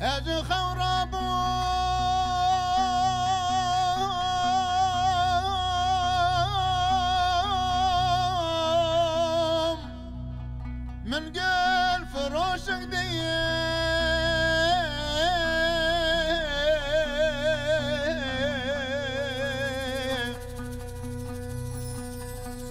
اجي خورابو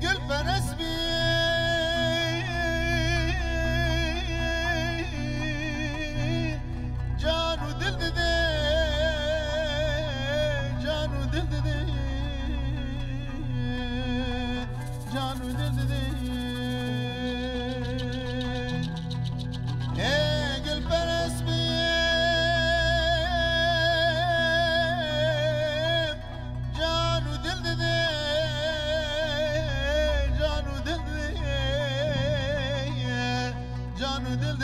gül peres bir edildi